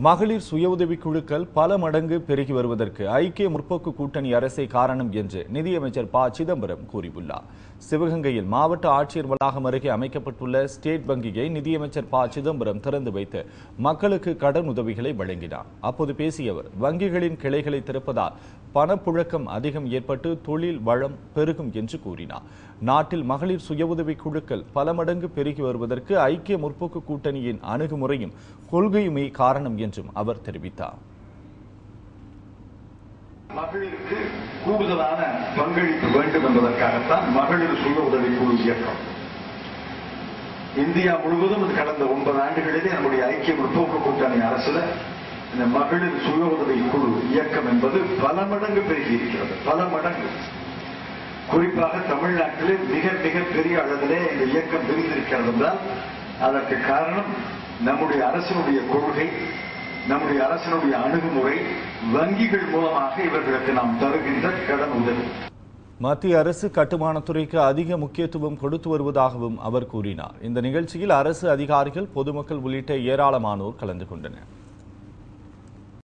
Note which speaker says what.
Speaker 1: மகளிர் சுய உதவிக் குழுக்கள் பல மடங்கு பெருகி வருவதற்கு ஐக்கிய முற்போக்கு கூட்டணி அரசே காரணம் என்று நிதியமைச்சர் ப. சிதம்பரம் கூறியுள்ளார். சிவகங்கையில் மாவட்ட ஆட்சியர் வளாகம் அருகே அமைக்கப்பட்டுள்ள ஸ்டேட் வங்கியை நிதியமைச்சர் ப. சிதம்பரம் திறந்து வைத்து மக்களுக்கு கடன் உதவிகளை வழங்கினார். அப்போது பேசிய அவர் வங்கிகளின் கிளைகளை திறப்பதால் பணப்புழக்கம் அதிகம் ஏற்பட்டு தொழில் வளம் பெருகும் என்று கூறினார். நாட்டில் மகளிர் சுய உதவிக் குழுக்கள் பல மடங்கு பெருகி வருவதற்கு ஐக்கிய முற்போக்கு கூட்டணியின் அணுகுமுறையும் கொள்கையுமே காரணம் என்றும் அவர் தெரிவித்தார்.
Speaker 2: மகளிருக்கு கூடுதலான பங்களிப்பு வேண்டும் என்பதற்காகத்தான் மகளிர் சுய உதவி குழு இயக்கம். இந்தியா முழுவதும் கடந்த ஒன்பது ஆண்டுகளிலே நம்முடைய ஐக்கிய முற்போக்கு கூட்டணி அரசுல இந்த மகளிர் சுய உதவி குழு இயக்கம் என்பது பல மடங்கு பெருகி இருக்கிறது பல மடங்கு. குறிப்பாக தமிழ்நாட்டிலே மிக மிக பெரிய அளவிலே இந்த இயக்கம் விரிந்திருக்கிறது என்றால் அதற்கு காரணம் நம்முடைய அரசினுடைய கொள்கை நம்முடைய அரசினுடைய அணுகுமுறை வங்கிகள் மூலமாக இவர்களுக்கு நாம் தருகின்ற கடன் உதவி.
Speaker 1: மத்திய அரசு கட்டுமானத்துறைக்கு அதிக முக்கியத்துவம் கொடுத்து வருவதாகவும் அவர் கூறினார். இந்த நிகழ்ச்சியில் அரசு அதிகாரிகள் பொதுமக்கள் உள்ளிட்ட ஏராளமானோர் கலந்து கொண்டனர்.